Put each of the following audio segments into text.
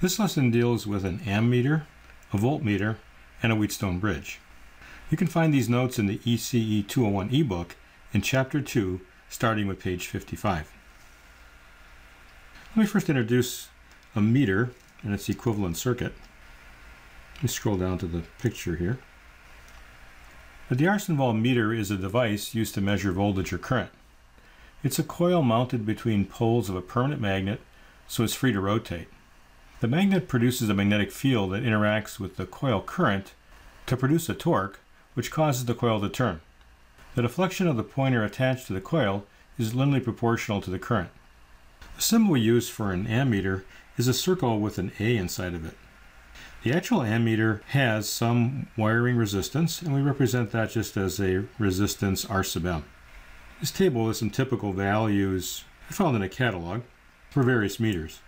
This lesson deals with an ammeter, a voltmeter, and a Wheatstone bridge. You can find these notes in the ECE 201 ebook in Chapter 2, starting with page 55. Let me first introduce a meter and its equivalent circuit. Let me scroll down to the picture here. The D'Arsonval meter is a device used to measure voltage or current. It's a coil mounted between poles of a permanent magnet so it's free to rotate. The magnet produces a magnetic field that interacts with the coil current to produce a torque, which causes the coil to turn. The deflection of the pointer attached to the coil is linearly proportional to the current. The symbol we use for an ammeter is a circle with an A inside of it. The actual ammeter has some wiring resistance, and we represent that just as a resistance R sub M. This table is some typical values found in a catalog for various meters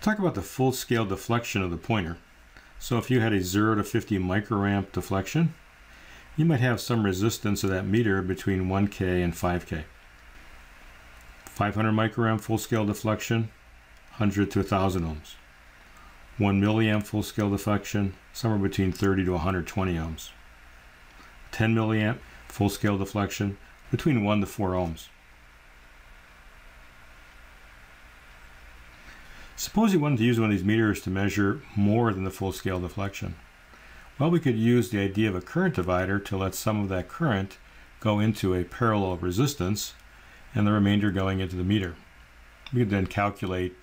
talk about the full scale deflection of the pointer. So if you had a 0 to 50 microamp deflection, you might have some resistance of that meter between 1K and 5K. 500 microamp full scale deflection, 100 to 1000 ohms. 1 milliamp full scale deflection, somewhere between 30 to 120 ohms. 10 milliamp full scale deflection, between 1 to 4 ohms. Suppose you wanted to use one of these meters to measure more than the full scale deflection. Well, we could use the idea of a current divider to let some of that current go into a parallel resistance and the remainder going into the meter. We could then calculate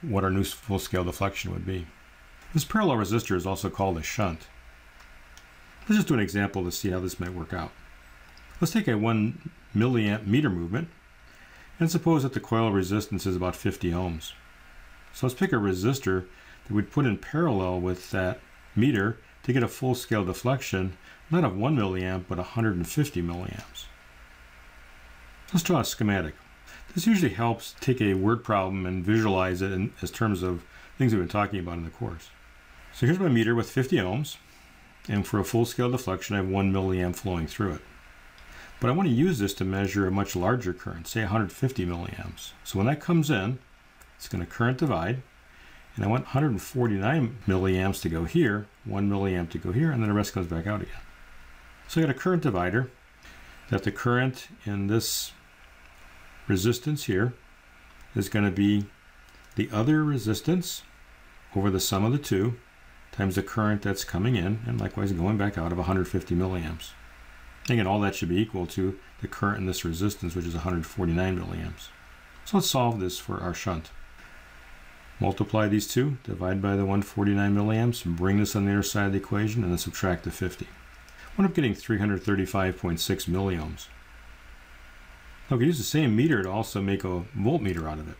what our new full scale deflection would be. This parallel resistor is also called a shunt. Let's just do an example to see how this might work out. Let's take a 1 milliamp meter movement and suppose that the coil resistance is about 50 ohms. So let's pick a resistor that we'd put in parallel with that meter to get a full scale deflection, not of 1 milliamp, but 150 milliamps. Let's draw a schematic. This usually helps take a word problem and visualize it in, as terms of things we've been talking about in the course. So here's my meter with 50 ohms, and for a full scale deflection, I have 1 milliamp flowing through it. But I want to use this to measure a much larger current, say 150 milliamps. So when that comes in, it's going to current divide. And I want 149 milliamps to go here, 1 milliamp to go here, and then the rest goes back out again. So I got a current divider that the current in this resistance here is going to be the other resistance over the sum of the two times the current that's coming in and likewise going back out of 150 milliamps. Again, all that should be equal to the current in this resistance, which is 149 milliamps. So let's solve this for our shunt. Multiply these two, divide by the 149 milliamps, bring this on the other side of the equation, and then subtract the 50. I end up getting 335.6 milliohms. Now we can use the same meter to also make a voltmeter out of it.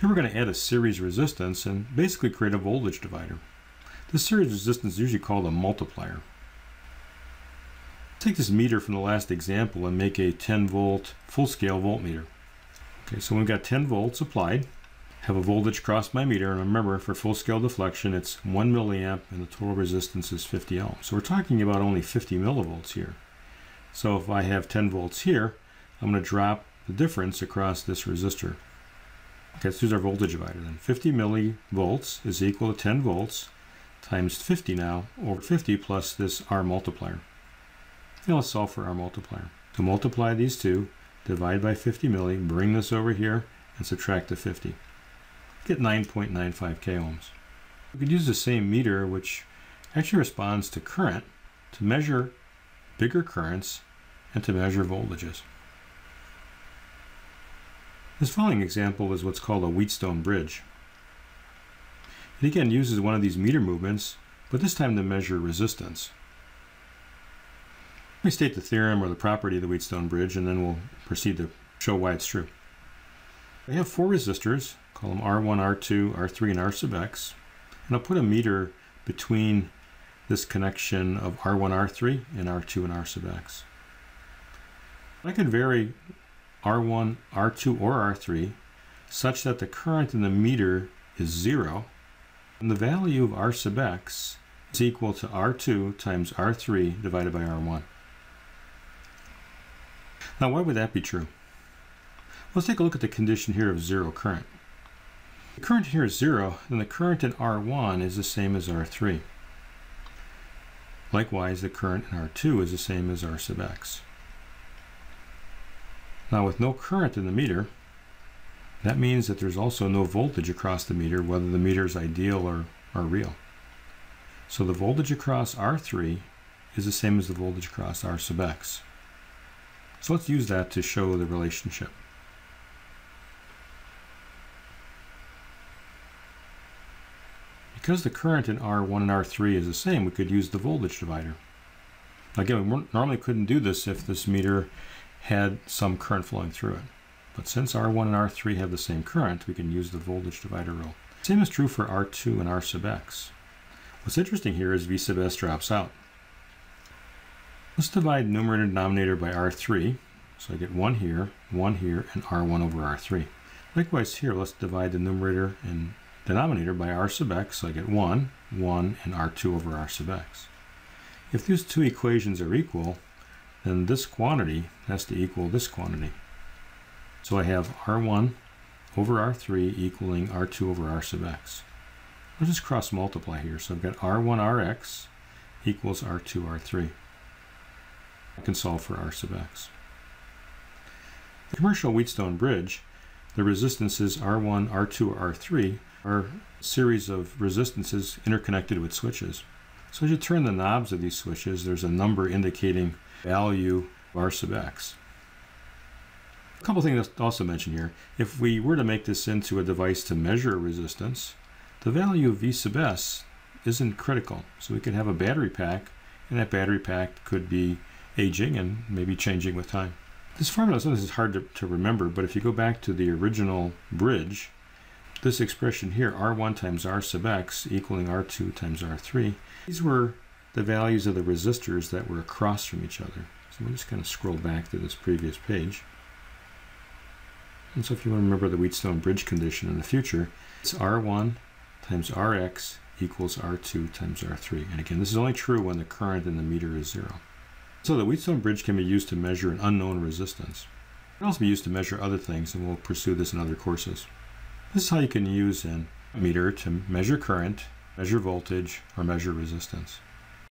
Here we're going to add a series resistance and basically create a voltage divider. This series resistance is usually called a multiplier. Take this meter from the last example and make a 10 volt full scale voltmeter. Okay, so we've got 10 volts applied have a voltage cross my meter, and remember for full scale deflection it's 1 milliamp and the total resistance is 50 ohms. So we're talking about only 50 millivolts here. So if I have 10 volts here, I'm going to drop the difference across this resistor. Okay, let's use our voltage divider then. 50 millivolts is equal to 10 volts times 50 now, over 50 plus this R multiplier. Now let's solve for R multiplier. So multiply these two, divide by 50 milli, bring this over here, and subtract the 50 get 9.95 k ohms. We could use the same meter, which actually responds to current, to measure bigger currents and to measure voltages. This following example is what's called a Wheatstone bridge. It again uses one of these meter movements, but this time to measure resistance. Let me state the theorem or the property of the Wheatstone bridge, and then we'll proceed to show why it's true. I have four resistors call them R1, R2, R3, and R sub X. And I'll put a meter between this connection of R1, R3 and R2 and R sub X. I can vary R1, R2, or R3 such that the current in the meter is zero, and the value of R sub X is equal to R2 times R3 divided by R1. Now, why would that be true? Let's take a look at the condition here of zero current. The current here is 0, then the current in R1 is the same as R3. Likewise, the current in R2 is the same as R sub x. Now with no current in the meter, that means that there's also no voltage across the meter, whether the meter is ideal or, or real. So the voltage across R3 is the same as the voltage across R sub x. So let's use that to show the relationship. Because the current in R1 and R3 is the same, we could use the voltage divider. Again, we normally couldn't do this if this meter had some current flowing through it. But since R1 and R3 have the same current, we can use the voltage divider rule. Same is true for R2 and R sub x. What's interesting here is V sub s drops out. Let's divide numerator and denominator by R3. So I get 1 here, 1 here, and R1 over R3. Likewise here, let's divide the numerator and denominator by R sub x. So I get 1, 1, and R2 over R sub x. If these two equations are equal, then this quantity has to equal this quantity. So I have R1 over R3 equaling R2 over R sub x. I'll just cross multiply here. So I've got R1 Rx equals R2 R3. I can solve for R sub x. The commercial Wheatstone bridge, the resistances R1, R2, R3 are series of resistances interconnected with switches. So as you turn the knobs of these switches, there's a number indicating value R sub x. A couple things to also mention here. If we were to make this into a device to measure resistance, the value of V sub s isn't critical. So we could have a battery pack, and that battery pack could be aging and maybe changing with time. This formula is hard to, to remember, but if you go back to the original bridge, this expression here, R1 times R sub x equaling R2 times R3, these were the values of the resistors that were across from each other. So we'll just kind of scroll back to this previous page. And so if you want to remember the Wheatstone bridge condition in the future, it's R1 times Rx equals R2 times R3. And again, this is only true when the current in the meter is zero. So the Wheatstone bridge can be used to measure an unknown resistance. It can also be used to measure other things, and we'll pursue this in other courses. This is how you can use a meter to measure current, measure voltage, or measure resistance.